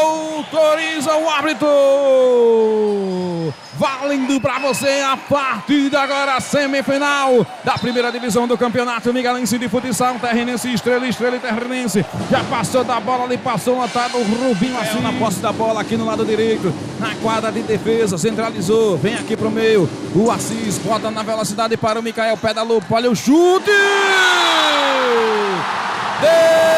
Autoriza o árbitro. Valendo para você a partida agora, semifinal da primeira divisão do campeonato Miguelense de futsal. Terrenense, estrela, estrela e terrenense. Já passou da bola ali, passou tá o Rubinho assim na posse da bola aqui no lado direito. Na quadra de defesa, centralizou. Vem aqui pro meio. O Assis bota na velocidade para o Mikael. Pedalou, olha o chute. Deu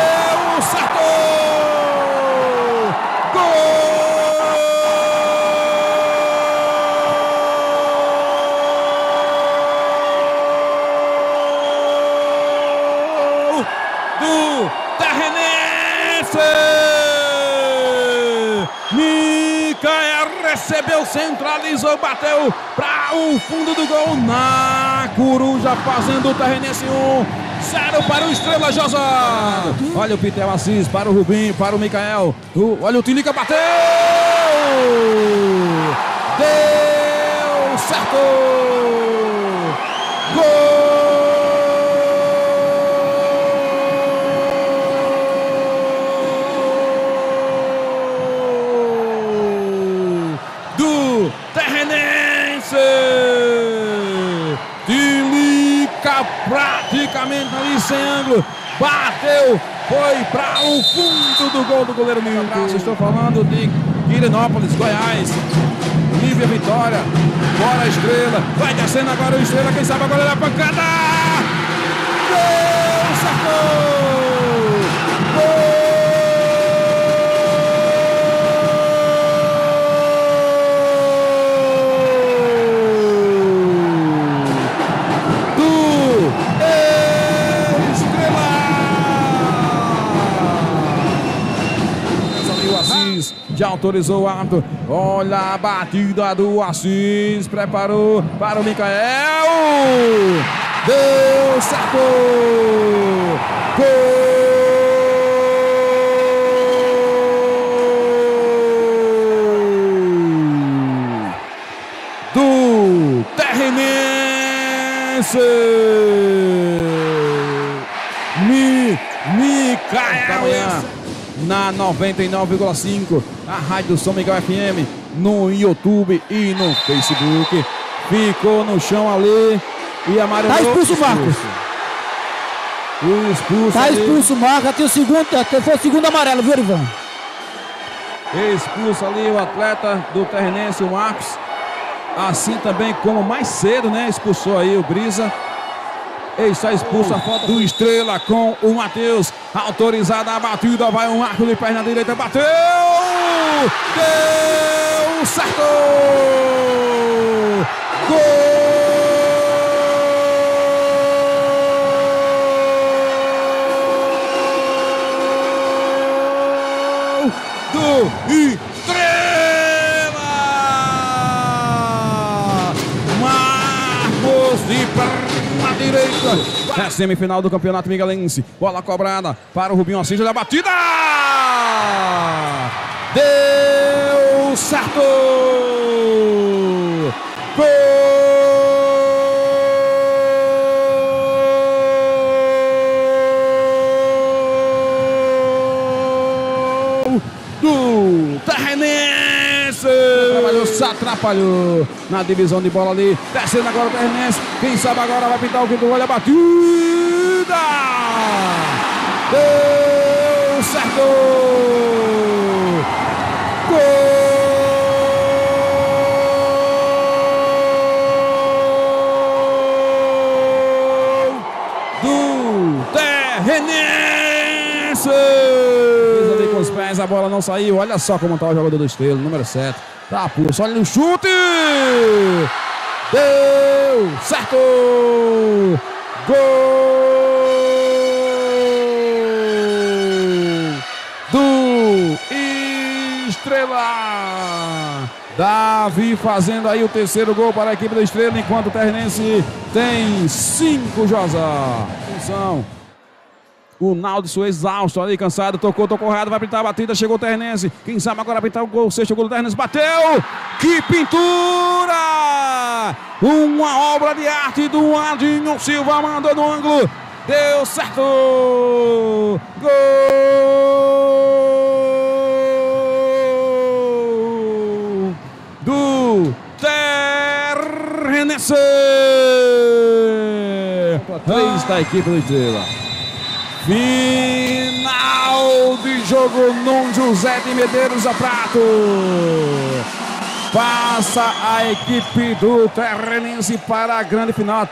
recebeu, centralizou, bateu para o fundo do gol na Coruja, fazendo o Terrenense 1. Zero para o Estrela Josa. Olha o Pitel Assis para o Rubim, para o Mikael. olha o Tilica, bateu! Deu certo! Gol! Praticamente ali sem ângulo. Bateu, foi para o fundo do gol do goleiro Milton. Estou falando de Quirinópolis, Goiás. Lívia Vitória, bora a estrela. Vai descendo agora o estrela. Quem sabe agora é a pancada. Já autorizou o ato. Olha a batida do Assis, preparou para o Micael. Deu certo! Gol! do Terrenense. Mi, Micael na 99,5, a Rádio São Miguel FM, no YouTube e no Facebook. Ficou no chão ali e amarelou. Tá expulso o Marcos. O expulso. Tá expulso o Marcos, até o segundo, até foi o segundo amarelo, viu, Ivan? Expulso ali o atleta do Terrenense, o Marcos. Assim também como mais cedo, né? Expulsou aí o Brisa. Está expulsa a foto do Estrela com o Matheus. Autorizada a batida, vai um arco de perna direita, bateu! Deu certo! Gol! do Estrela! Marcos de perna direita é semifinal do Campeonato Miguelense. Bola cobrada para o Rubinho Assis. da batida! Deu certo! Gol! do Terrenense. Trabalhou, se atrapalhou na divisão de bola ali. Descendo agora o Terrenense. Quem sabe agora vai pintar o quinto olho. A batida. Deu certo. Gol. ali com os pés, a bola não saiu. Olha só como está o jogador do Estrela, número 7. Tá pulso, olha o chute! Deu certo! Gol do Estrela! Davi fazendo aí o terceiro gol para a equipe da Estrela, enquanto o Terrenense tem cinco, Josa. Atenção. O Naldson exausto ali, cansado, tocou, tocou errado, vai pintar a batida, chegou o Ternese. Quem sabe agora pintar o gol, sexto gol do Ternese, bateu! Que pintura! Uma obra de arte do Adinho Silva, mandou no ângulo, deu certo! Gol! Do Ternese! Três da equipe do Estrela. Final de jogo num José de Medeiros a Prato. Passa a equipe do Terrenense para a grande final.